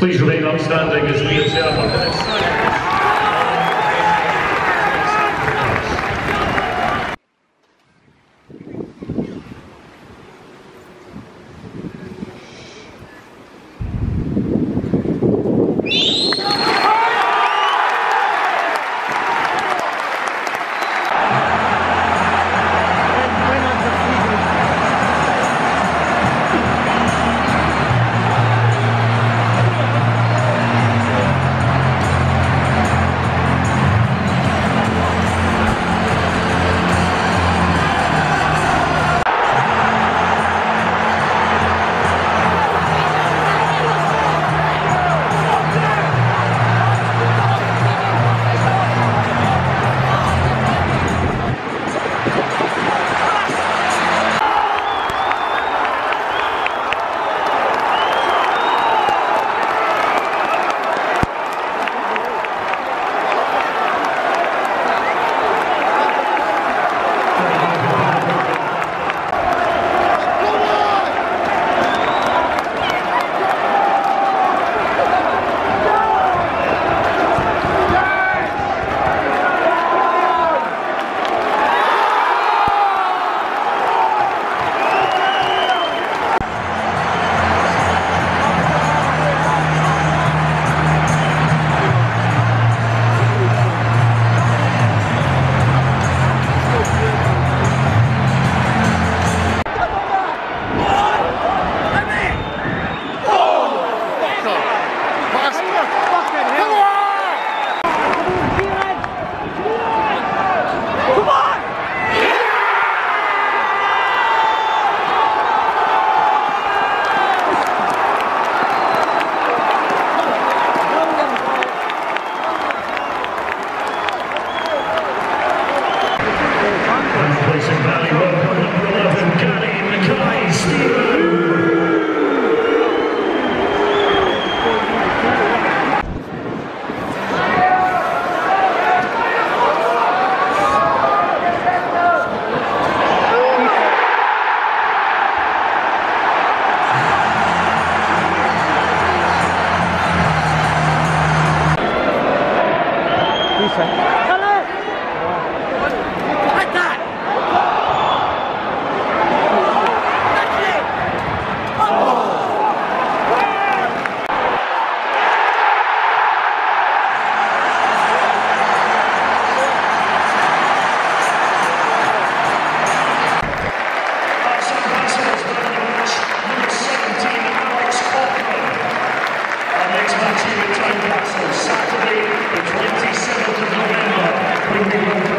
Please remain upstanding as we observe our next women's match Saturday, the 27th of November.